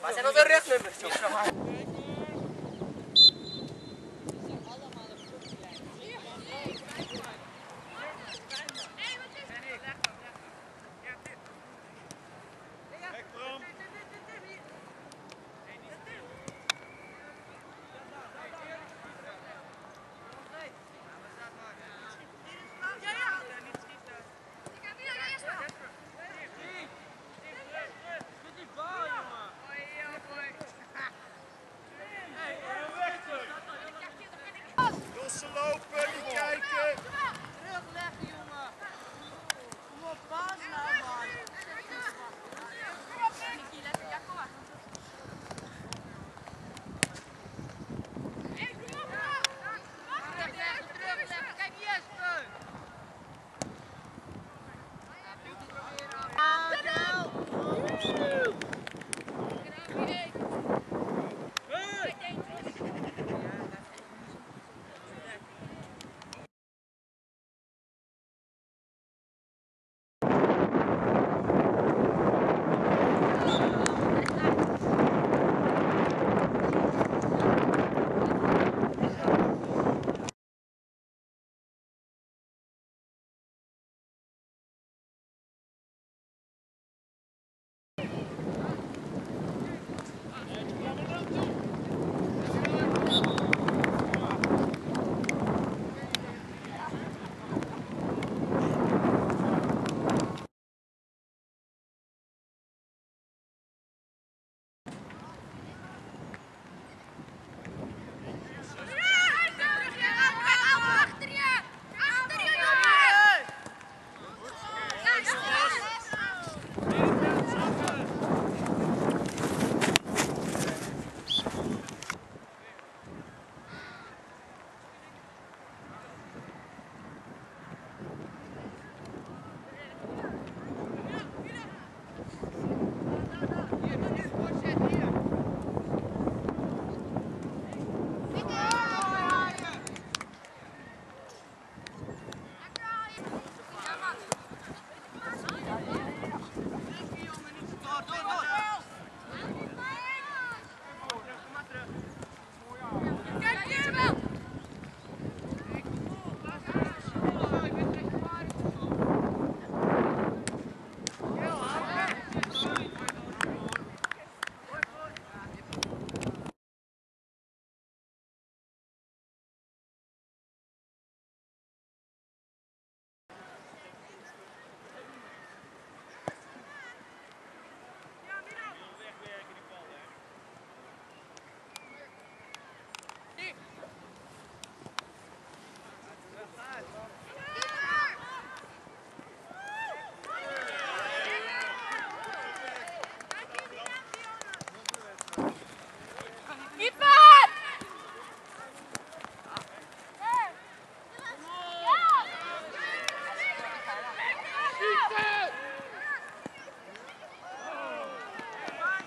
Ma se non torni a noi perciò.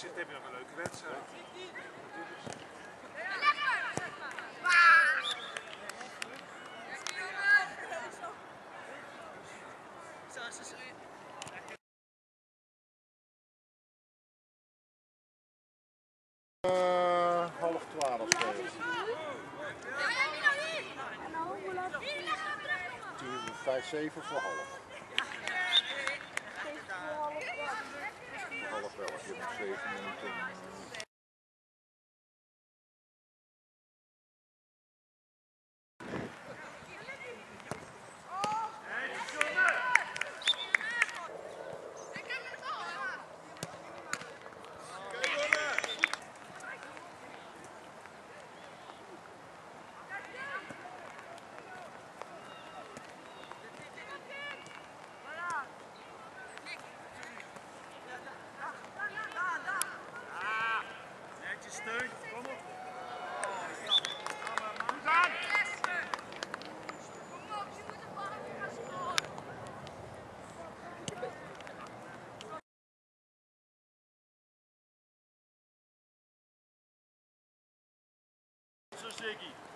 Zit heb je nog een leuke wedstrijd. Uh, half twaalf. Tien, vijf, zeven voor half. Sejegi.